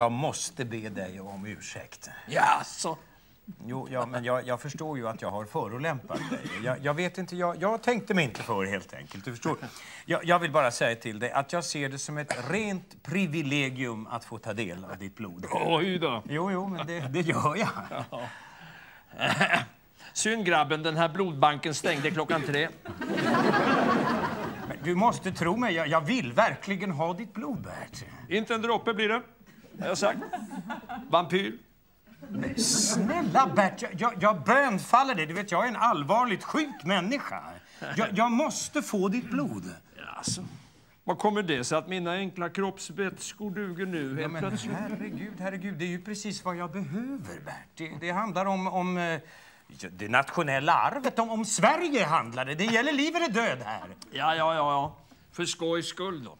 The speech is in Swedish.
Jag måste be dig om ursäkt. Jaså? Jo, ja, men jag, jag förstår ju att jag har förolämpat dig. Jag, jag vet inte, jag, jag tänkte mig inte för helt enkelt. Du förstår. Jag, jag vill bara säga till dig att jag ser det som ett rent privilegium att få ta del av ditt blod. Oj då. Jo, jo, men det, det gör jag. Synd grabben, den här blodbanken stängde klockan tre. Men Du måste tro mig, jag, jag vill verkligen ha ditt blod, Bert. Inte en droppe blir det, har jag sagt. Vampyr. Snälla Bert, jag, jag, jag bönfaller dig. Du vet, jag är en allvarligt sjuk människa. Jag, jag måste få ditt blod. Jaså? Vad kommer det sig att mina enkla kroppsvätskor duger nu Ja, men plötsligt? herregud, herregud, det är ju precis vad jag behöver, Bert. Det, det handlar om, om eh, det nationella arvet, om, om Sverige handlar det. Det gäller liv eller död här. Ja, ja, ja, ja. För skojs skull då.